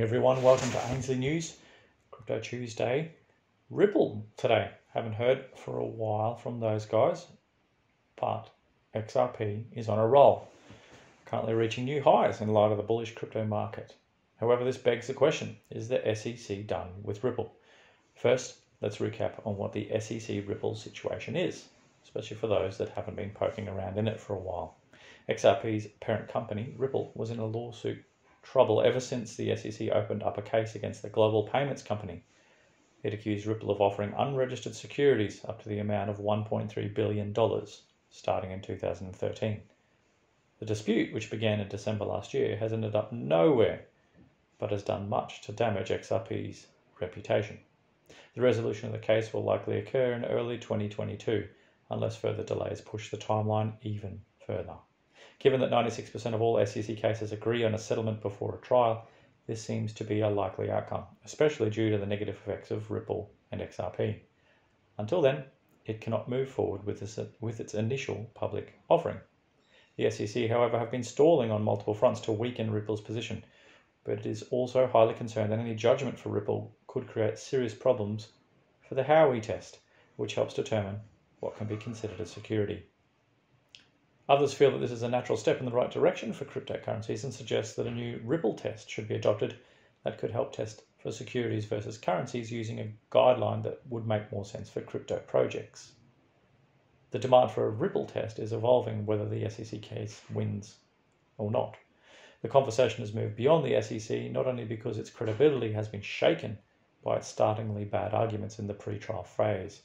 Morning, everyone. Welcome to Ainslie News, Crypto Tuesday. Ripple today. Haven't heard for a while from those guys, but XRP is on a roll, currently reaching new highs in light of the bullish crypto market. However, this begs the question is the SEC done with Ripple? First, let's recap on what the SEC Ripple situation is, especially for those that haven't been poking around in it for a while. XRP's parent company, Ripple, was in a lawsuit trouble ever since the SEC opened up a case against the global payments company. It accused Ripple of offering unregistered securities up to the amount of $1.3 billion starting in 2013. The dispute, which began in December last year, has ended up nowhere but has done much to damage XRP's reputation. The resolution of the case will likely occur in early 2022 unless further delays push the timeline even further. Given that 96% of all SEC cases agree on a settlement before a trial, this seems to be a likely outcome, especially due to the negative effects of Ripple and XRP. Until then, it cannot move forward with, this, with its initial public offering. The SEC, however, have been stalling on multiple fronts to weaken Ripple's position, but it is also highly concerned that any judgment for Ripple could create serious problems for the Howey test, which helps determine what can be considered a security. Others feel that this is a natural step in the right direction for cryptocurrencies and suggest that a new Ripple test should be adopted that could help test for securities versus currencies using a guideline that would make more sense for crypto projects. The demand for a Ripple test is evolving whether the SEC case wins or not. The conversation has moved beyond the SEC not only because its credibility has been shaken by its startlingly bad arguments in the pre-trial phase.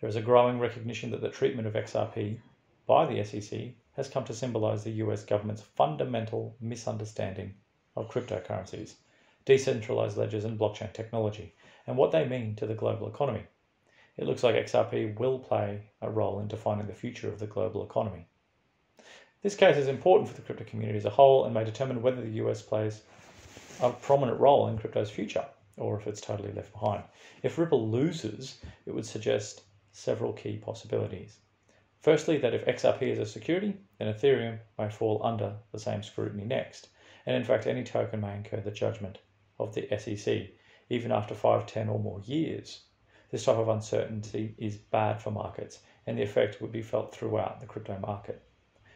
There is a growing recognition that the treatment of XRP by the SEC has come to symbolize the US government's fundamental misunderstanding of cryptocurrencies, decentralized ledgers, and blockchain technology, and what they mean to the global economy. It looks like XRP will play a role in defining the future of the global economy. This case is important for the crypto community as a whole and may determine whether the US plays a prominent role in crypto's future or if it's totally left behind. If Ripple loses, it would suggest several key possibilities. Firstly, that if XRP is a security, then Ethereum may fall under the same scrutiny next. And in fact, any token may incur the judgment of the SEC, even after 5, 10, or more years. This type of uncertainty is bad for markets, and the effect would be felt throughout the crypto market.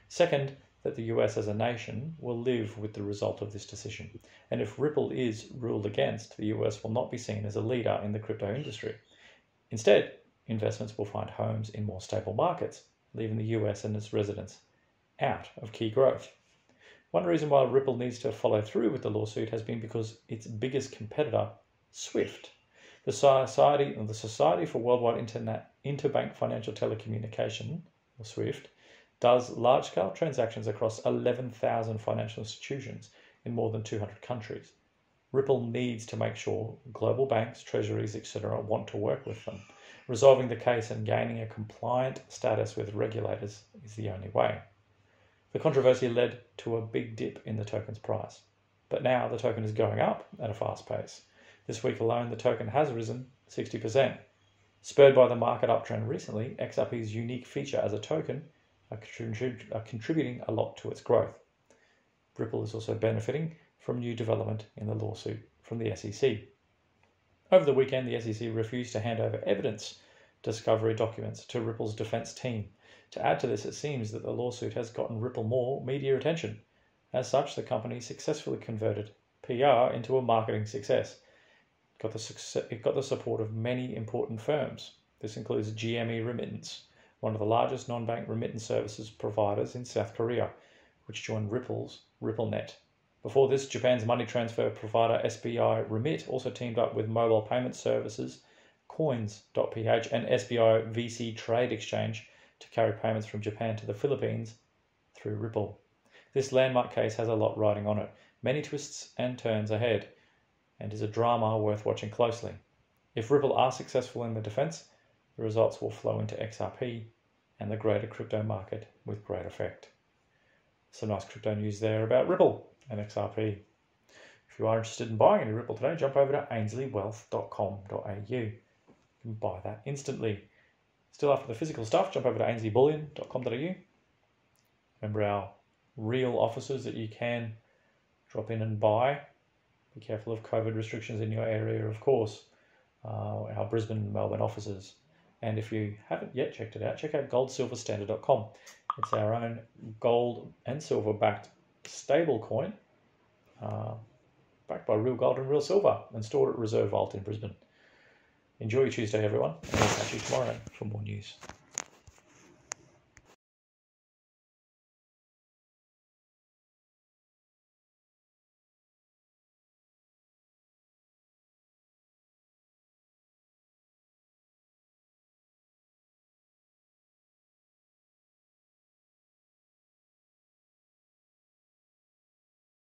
Second, that the US as a nation will live with the result of this decision. And if Ripple is ruled against, the US will not be seen as a leader in the crypto industry. Instead, investments will find homes in more stable markets leaving the US and its residents out of key growth. One reason why Ripple needs to follow through with the lawsuit has been because its biggest competitor, SWIFT, the Society, the Society for Worldwide Internet, Interbank Financial Telecommunication, or SWIFT, does large-scale transactions across 11,000 financial institutions in more than 200 countries. Ripple needs to make sure global banks, treasuries, etc. want to work with them. Resolving the case and gaining a compliant status with regulators is the only way. The controversy led to a big dip in the token's price, but now the token is going up at a fast pace. This week alone, the token has risen 60%. Spurred by the market uptrend recently, XRP's unique feature as a token are, contrib- are contributing a lot to its growth. Ripple is also benefiting from new development in the lawsuit from the SEC. Over the weekend, the SEC refused to hand over evidence discovery documents to Ripple's defense team. To add to this, it seems that the lawsuit has gotten Ripple more media attention. As such, the company successfully converted PR into a marketing success. It got the, success, it got the support of many important firms. This includes GME Remittance, one of the largest non bank remittance services providers in South Korea, which joined Ripple's RippleNet before this, Japan's money transfer provider SBI Remit also teamed up with mobile payment services Coins.ph and SBI VC Trade Exchange to carry payments from Japan to the Philippines through Ripple. This landmark case has a lot riding on it, many twists and turns ahead, and is a drama worth watching closely. If Ripple are successful in the defense, the results will flow into XRP and the greater crypto market with great effect. Some nice crypto news there about Ripple and XRP. If you are interested in buying any Ripple today, jump over to ainsliewealth.com.au. You can buy that instantly. Still after the physical stuff, jump over to ainslieBullion.com.au. Remember our real offices that you can drop in and buy Be careful of COVID restrictions in your area, of course. Uh, our Brisbane and Melbourne offices. And if you haven't yet checked it out, check out goldsilverstandard.com. It's our own gold and silver backed stable coin, uh, backed by real gold and real silver, and stored at Reserve Vault in Brisbane. Enjoy your Tuesday, everyone, and we'll catch you tomorrow for more news.